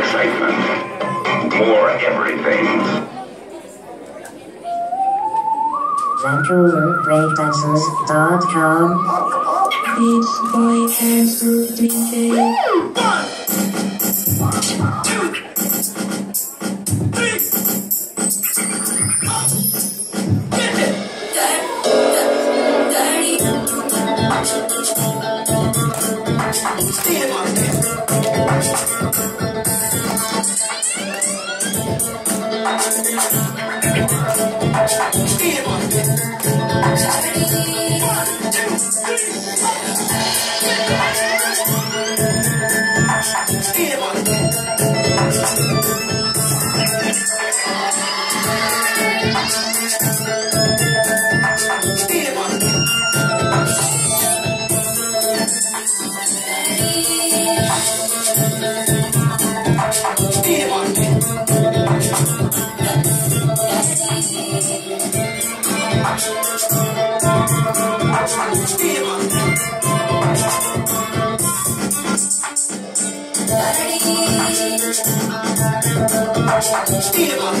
excitement, more everything. VancouverBreakdancers.com Beats Boy Speed up.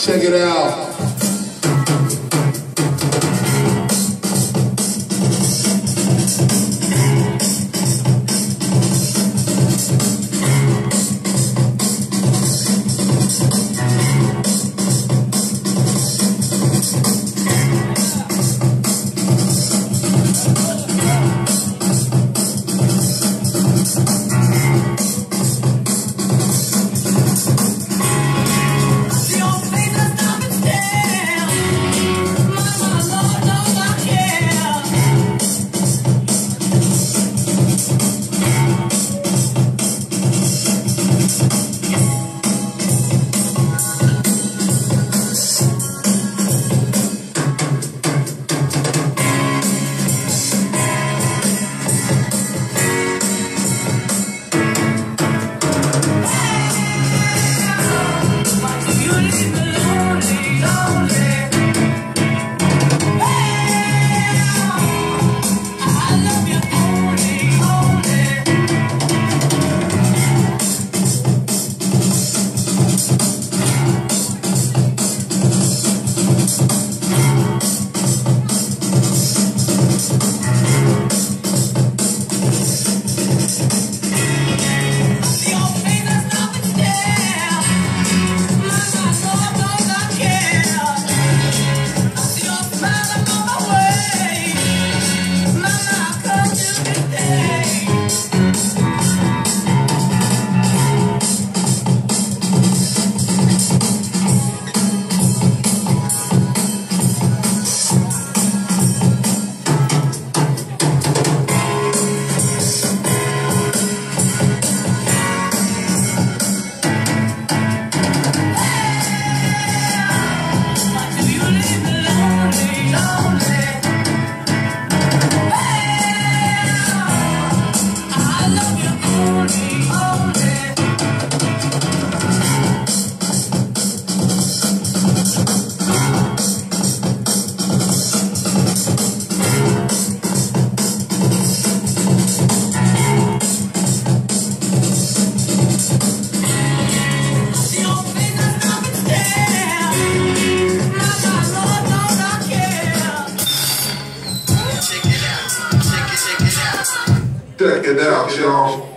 Check it out. Check it out, y'all.